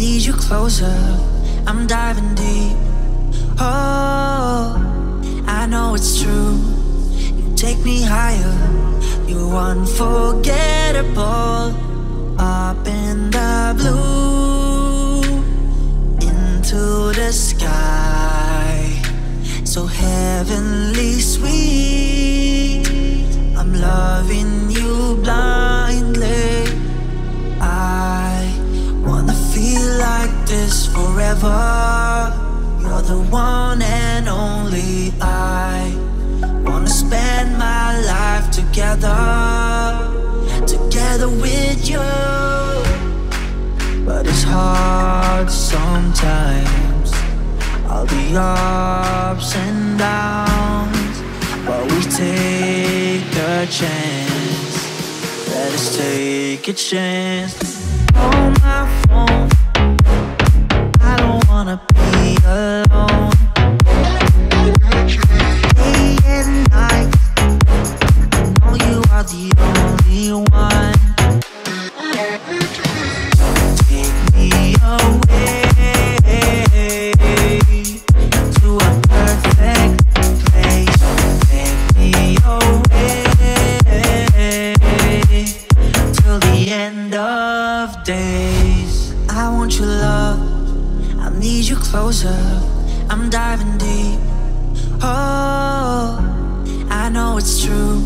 need you closer. I'm diving deep. Oh, I know it's true. You take me higher. You're unforgettable. This forever. You're the one and only I wanna spend my life together, together with you. But it's hard sometimes. All the ups and downs, but we take a chance. Let us take a chance. On my phone, wanna be alone. Day and night, I know you are the only one. Take me away to a perfect place. Take me away till the end of days. I want your love. I need you closer. I'm diving deep. Oh, I know it's true.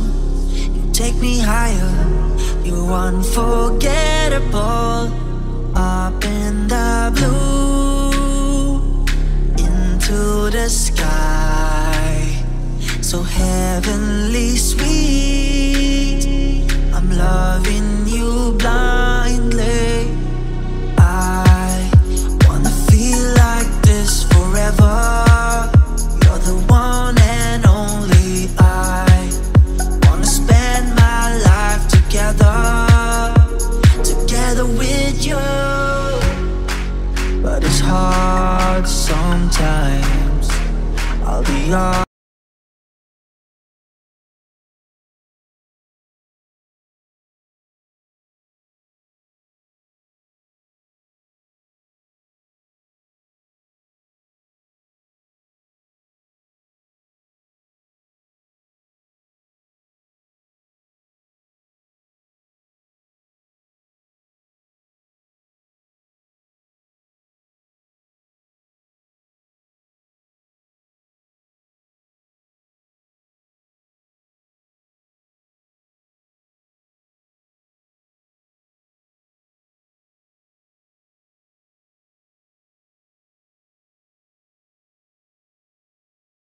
You take me higher. You're unforgettable. Up in the blue, into the sky. So heavenly sweet. With you. But it's hard sometimes. I'll be the